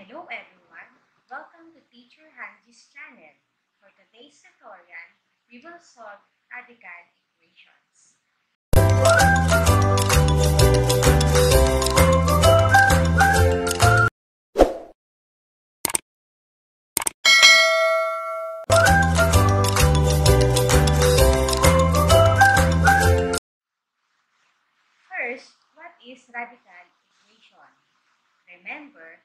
Hello everyone! Welcome to Teacher Hangie's channel. For today's tutorial, we will solve radical equations. First, what is radical equation? Remember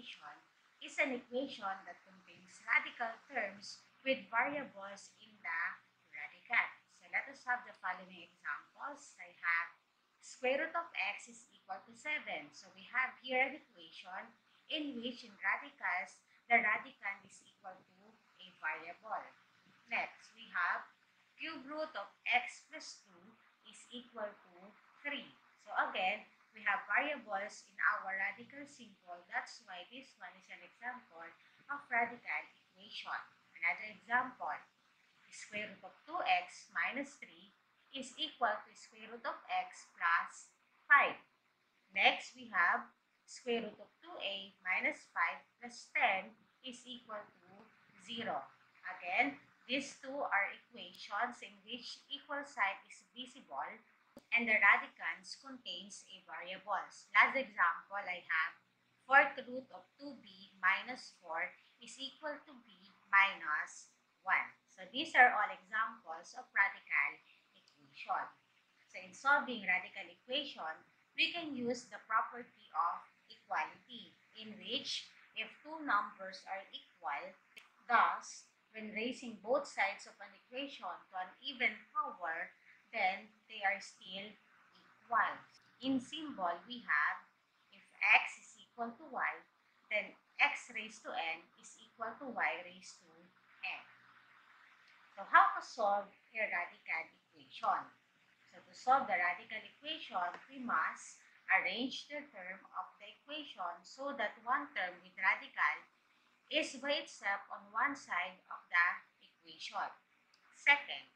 equation is an equation that contains radical terms with variables in the radical. So let us have the following examples. I have square root of x is equal to 7. So we have here an equation in which in radicals, the radicand is equal to a variable. Next, we have cube root of x plus 2 is equal to 3. So again, we have variables in our radical symbol. That's why this one is an example of radical equation. Another example, square root of 2x minus 3 is equal to square root of x plus 5. Next, we have square root of 2a minus 5 plus 10 is equal to 0. Again, these two are equations in which equal sign is visible and the radicands contains a variables. Last example, I have fourth root of 2b minus 4 is equal to b minus 1. So these are all examples of radical equation. So in solving radical equation, we can use the property of equality in which if two numbers are equal, thus when raising both sides of an equation to an even power, then they are still equal. In symbol, we have if x is equal to y, then x raised to n is equal to y raised to n. So how to solve a radical equation? So to solve the radical equation, we must arrange the term of the equation so that one term with radical is by itself on one side of the equation. Second,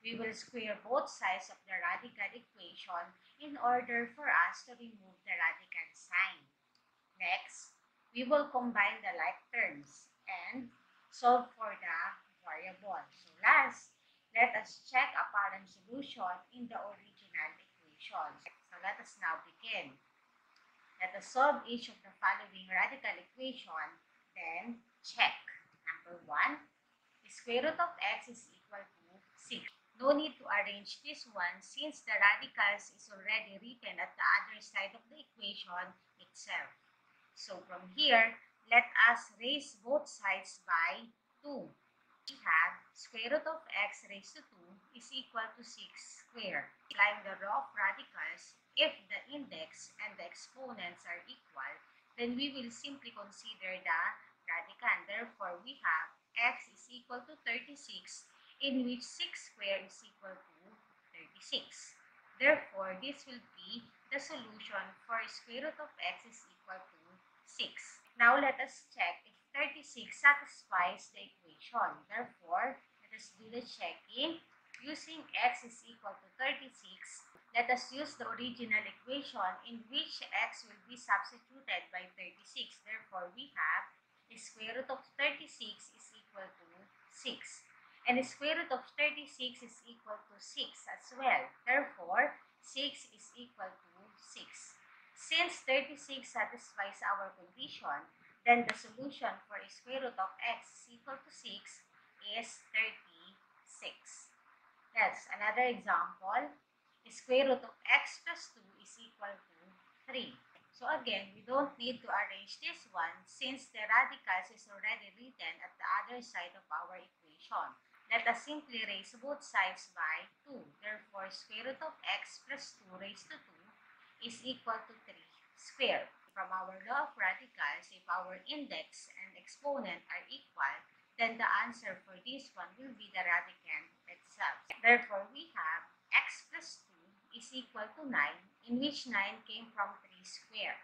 we will square both sides of the radical equation in order for us to remove the radical sign. Next, we will combine the like terms and solve for the variable. So last, let us check apparent solution in the original equation. So let us now begin. Let us solve each of the following radical equation, then check. Number 1, the square root of x is equal to 6. No need to arrange this one since the radicals is already written at the other side of the equation itself. So from here, let us raise both sides by 2. We have square root of x raised to 2 is equal to 6 squared. Applying the law of radicals, if the index and the exponents are equal, then we will simply consider the radicand. Therefore, we have x is equal to 36 in which 6 squared is equal to 36. Therefore, this will be the solution for square root of x is equal to 6. Now, let us check if 36 satisfies the equation. Therefore, let us do the checking. Using x is equal to 36, let us use the original equation in which x will be substituted by 36. Therefore, we have the square root of 36 is equal to 6. And the square root of 36 is equal to 6 as well. Therefore, 6 is equal to 6. Since 36 satisfies our condition, then the solution for a square root of x is equal to 6 is 36. That's another example. The square root of x plus 2 is equal to 3. So again, we don't need to arrange this one since the radicals is already written at the other side of our equation. Let us simply raise both sides by 2. Therefore, square root of x plus 2 raised to 2 is equal to 3 squared. From our law of radicals, if our index and exponent are equal, then the answer for this one will be the radicand itself. Therefore, we have x plus 2 is equal to 9, in which 9 came from 3 squared.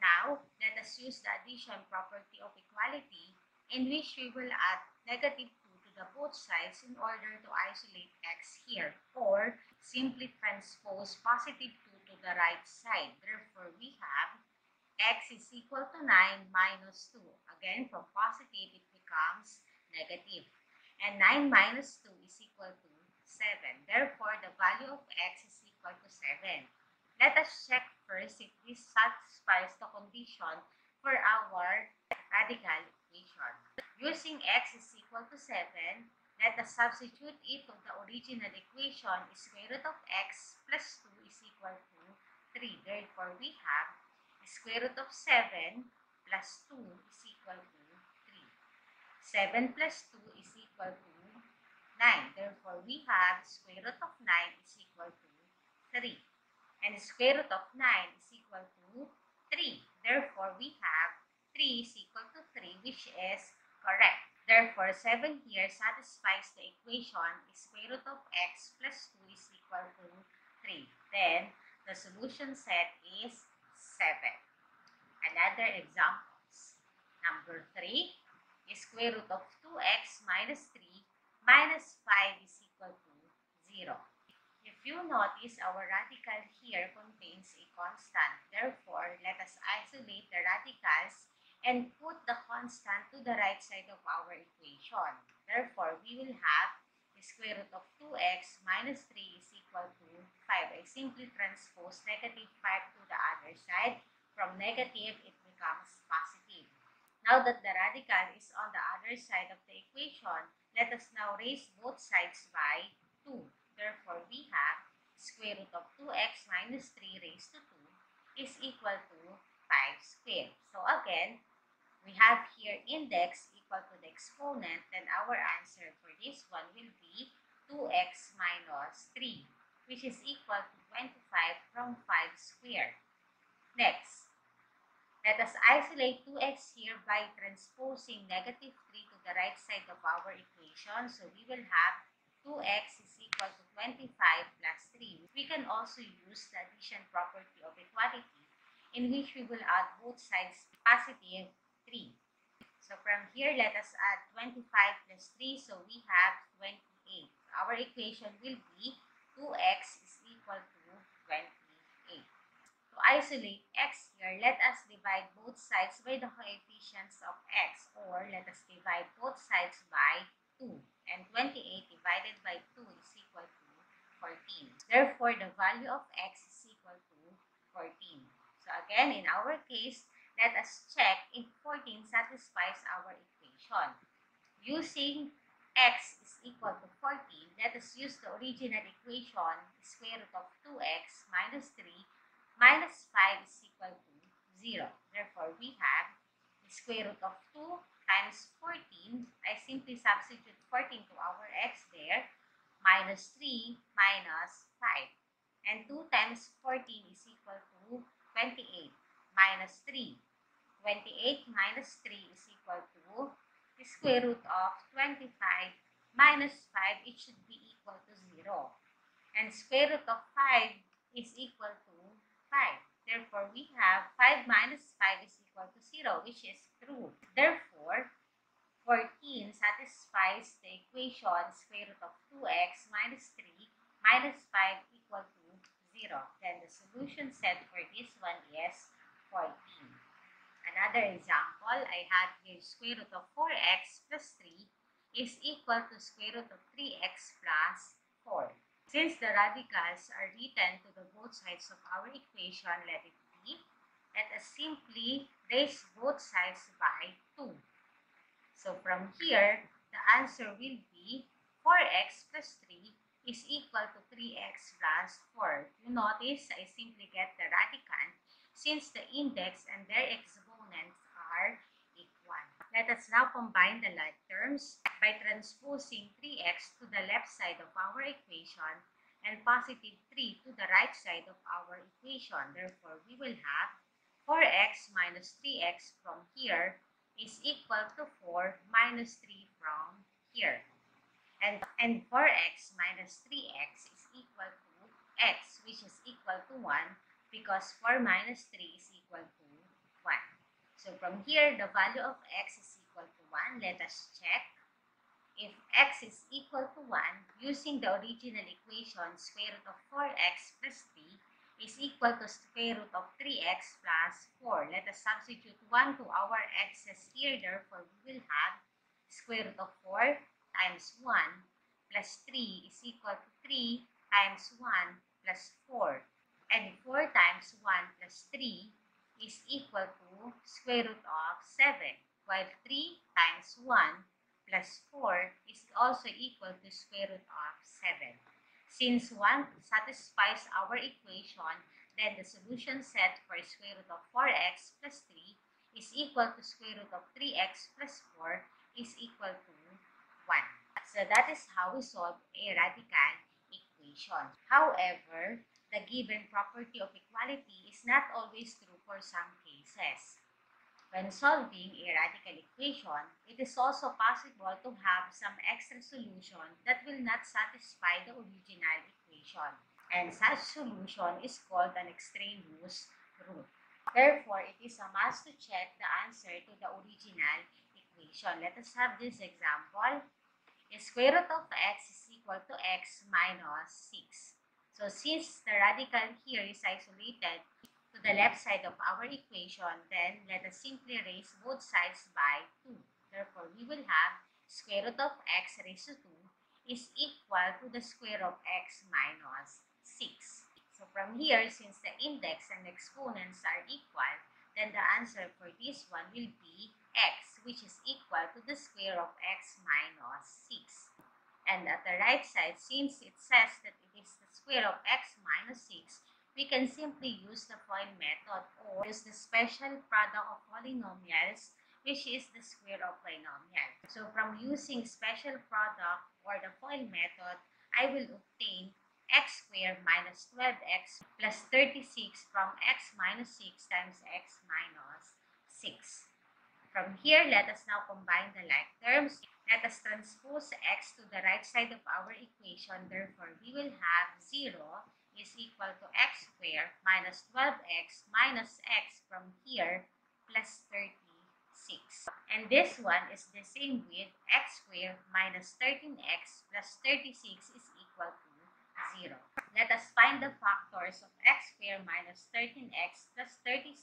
Now, let us use the addition property of equality, in which we will add negative the both sides in order to isolate x here or simply transpose positive 2 to the right side. Therefore, we have x is equal to 9 minus 2. Again, from positive, it becomes negative. And 9 minus 2 is equal to 7. Therefore, the value of x is equal to 7. Let us check first if this satisfies the condition for our radical equation. Using x is equal to 7, let us substitute it to the original equation. Square root of x plus 2 is equal to 3. Therefore, we have square root of 7 plus 2 is equal to 3. 7 plus 2 is equal to 9. Therefore, we have square root of 9 is equal to 3. And square root of 9 is equal to 3. Therefore, we have 3 is equal to 3, which is correct. Therefore, 7 here satisfies the equation square root of x plus 2 is equal to 3. Then, the solution set is 7. Another examples. Number 3 is square root of 2x minus 3 minus 5 is equal to 0. If you notice, our radical here contains a constant. Therefore, let us isolate the radicals and put the constant to the right side of our equation. Therefore, we will have the square root of 2x minus 3 is equal to 5. I simply transpose negative 5 to the other side. From negative, it becomes positive. Now that the radical is on the other side of the equation, let us now raise both sides by 2. Therefore, we have square root of 2x minus 3 raised to 2 is equal to 5 squared. So again, we have here index equal to the exponent, then our answer for this one will be 2x minus 3, which is equal to 25 from 5 squared. Next, let us isolate 2x here by transposing negative 3 to the right side of our equation. So we will have 2x is equal to 25 plus 3. We can also use the addition property of equality in which we will add both sides positive 3. So from here, let us add 25 plus 3. So we have 28. Our equation will be 2x is equal to 28. To isolate x here, let us divide both sides by the coefficients of x or let us divide both sides by 2. And 28 divided by 2 is equal to 14. Therefore, the value of x is equal to 14. So again, in our case, let us check if 14 satisfies our equation. Using x is equal to 14, let us use the original equation, square root of 2x minus 3 minus 5 is equal to 0. Therefore, we have square root of 2 times 14. I simply substitute 14 to our x there, minus 3 minus 5. And 2 times 14 is equal to 28 minus 3. 28 minus 3 is equal to the square root of 25 minus 5, it should be equal to 0. And square root of 5 is equal to 5. Therefore, we have 5 minus 5 is equal to 0, which is true. Therefore, 14 satisfies the equation square root of 2x minus 3 minus 5 equal to 0. Then the solution set for this one is 14. Another example, I have here square root of 4x plus 3 is equal to square root of 3x plus 4. Since the radicals are written to the both sides of our equation, let it be, let us simply raise both sides by 2. So from here, the answer will be 4x plus 3 is equal to 3x plus 4. You notice, I simply get the radicand since the index and their exponents are equal. Let us now combine the like terms by transposing 3x to the left side of our equation and positive 3 to the right side of our equation. Therefore, we will have 4x minus 3x from here is equal to 4 minus 3 from here. And, and 4x minus 3x is equal to x, which is equal to 1 because 4 minus 3 is equal to 1. So from here, the value of x is equal to 1. Let us check. If x is equal to 1, using the original equation, square root of 4x plus 3, is equal to square root of 3x plus 4. Let us substitute 1 to our x's here. Therefore, we will have square root of 4 times 1 plus 3 is equal to 3 times 1 plus 4. And 4 times 1 plus 3 is equal to square root of 7. While 3 times 1 plus 4 is also equal to square root of 7. Since 1 satisfies our equation, then the solution set for square root of 4x plus 3 is equal to square root of 3x plus 4 is equal to 1. So that is how we solve a radical equation. However, the given property of equality is not always true for some cases. When solving a radical equation, it is also possible to have some extra solution that will not satisfy the original equation. And such solution is called an extraneous root. Therefore, it is a must to check the answer to the original equation. Let us have this example. The square root of x is equal to x minus 6. So, since the radical here is isolated, to the left side of our equation, then let us simply raise both sides by 2. Therefore, we will have square root of x raised to 2 is equal to the square of x minus 6. So from here, since the index and exponents are equal, then the answer for this one will be x, which is equal to the square of x minus 6. And at the right side, since it says that it is the square of x minus 6, we can simply use the FOIL method or use the special product of polynomials which is the square of binomial. So from using special product or the FOIL method, I will obtain x squared minus 12x plus 36 from x minus 6 times x minus 6. From here, let us now combine the like terms. Let us transpose x to the right side of our equation. Therefore, we will have 0 is equal to x squared minus 12x minus x from here plus 36. And this one is the same with x squared minus 13x plus 36 is equal to 0. Let us find the factors of x squared minus 13x plus 36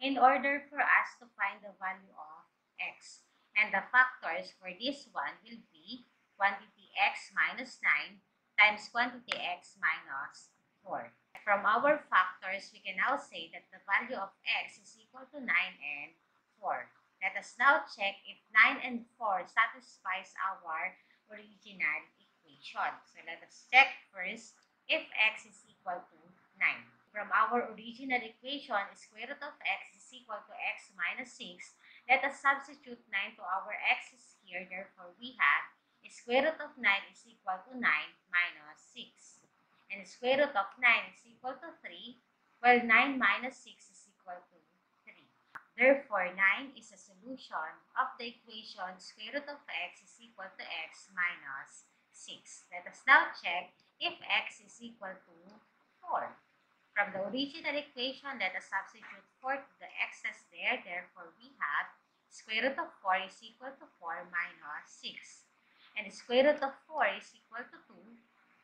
in order for us to find the value of x. And the factors for this one will be quantity x minus 9 times quantity x minus 4. From our factors, we can now say that the value of x is equal to 9 and 4. Let us now check if 9 and 4 satisfies our original equation. So let us check first if x is equal to 9. From our original equation, square root of x is equal to x minus 6. Let us substitute 9 to our x's here. Therefore, we have a square root of 9 is equal to 9 minus 6. And square root of 9 is equal to 3, while 9 minus 6 is equal to 3. Therefore, 9 is a solution of the equation square root of x is equal to x minus 6. Let us now check if x is equal to 4. From the original equation, let us substitute 4 to the x's there. Therefore, we have square root of 4 is equal to 4 minus 6 and square root of 4 is equal to 2,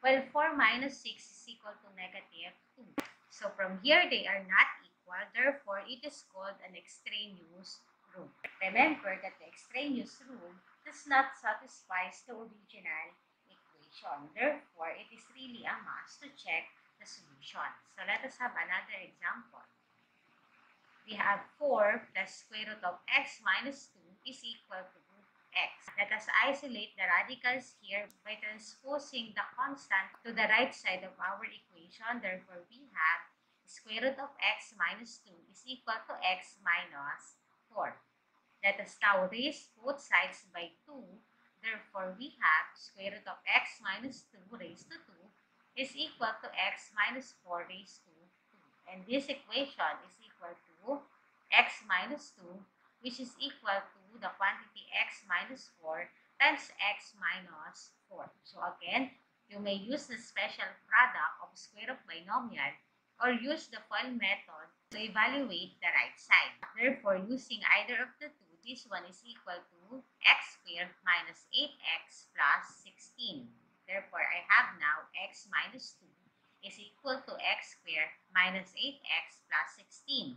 while 4 minus 6 is equal to negative 2. So from here, they are not equal, therefore it is called an extraneous rule. Remember that the extraneous rule does not satisfy the original equation. Therefore, it is really a must to check the solution. So let us have another example. We have 4 plus square root of x minus 2 is equal to x. Let us isolate the radicals here by transposing the constant to the right side of our equation. Therefore, we have square root of x minus 2 is equal to x minus 4. Let us now raise both sides by 2. Therefore, we have square root of x minus 2 raised to 2 is equal to x minus 4 raised to 2. And this equation is equal to x minus 2 which is equal to the quantity x minus 4 times x minus 4. So again, you may use the special product of square of binomial or use the FOIL method to evaluate the right side. Therefore, using either of the two, this one is equal to x squared minus 8x plus 16. Therefore, I have now x minus 2 is equal to x squared minus 8x plus 16.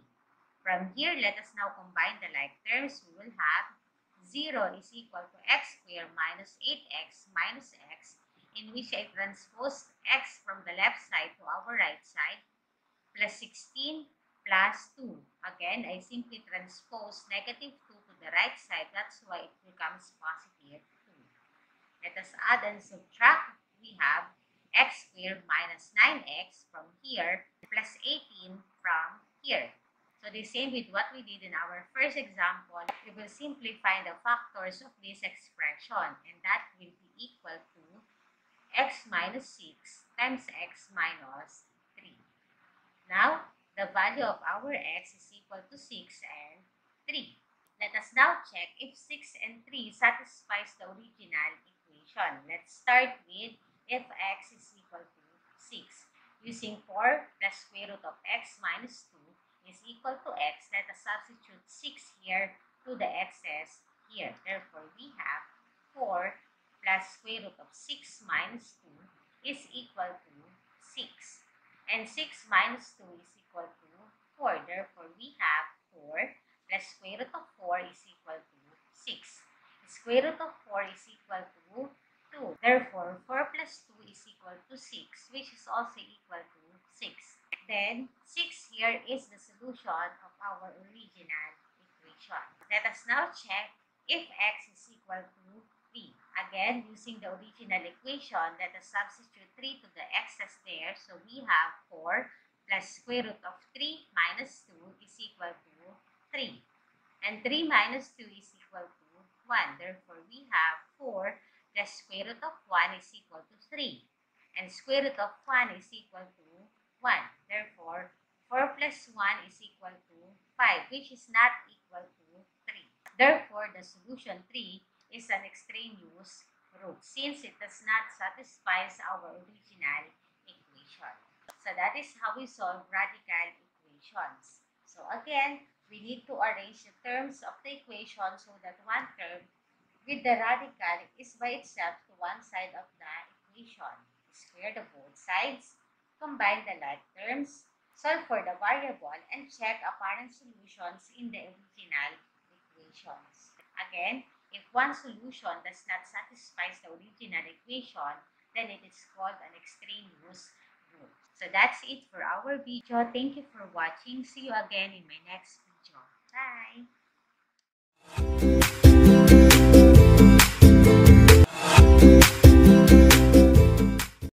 From here, let us now combine the like terms. We will have 0 is equal to x squared minus 8x minus x in which I transpose x from the left side to our right side plus 16 plus 2. Again, I simply transpose negative 2 to the right side. That's why it becomes positive 2. Let us add and subtract. We have x squared minus 9x from here plus 18 from here. So the same with what we did in our first example, we will simply find the factors of this expression and that will be equal to x minus 6 times x minus 3. Now, the value of our x is equal to 6 and 3. Let us now check if 6 and 3 satisfies the original equation. Let's start with if x is equal to 6. Using 4 plus square root of x minus 2 is equal to x, let us substitute 6 here to the x's here. Therefore, we have 4 plus square root of 6 minus 2 is equal to 6. And 6 minus 2 is equal to 4. Therefore, we have 4 plus square root of 4 is equal to 6. Square root of 4 is equal to 2. Therefore, 4 plus 2 is equal to 6, which is also equal to 6. Then, 6 here is the solution of our original equation. Let us now check if x is equal to 3. Again, using the original equation, let us substitute 3 to the x's there. So, we have 4 plus square root of 3 minus 2 is equal to 3. And 3 minus 2 is equal to 1. Therefore, we have 4 plus square root of 1 is equal to 3. And square root of 1 is equal to 1. Therefore, 4 plus 1 is equal to 5, which is not equal to 3. Therefore, the solution 3 is an extraneous root since it does not satisfy our original equation. So that is how we solve radical equations. So again, we need to arrange the terms of the equation so that one term with the radical is by itself to one side of the equation. Square the both sides combine the like terms, solve for the variable, and check apparent solutions in the original equations. Again, if one solution does not satisfy the original equation, then it is called an extraneous root. So that's it for our video. Thank you for watching. See you again in my next video. Bye!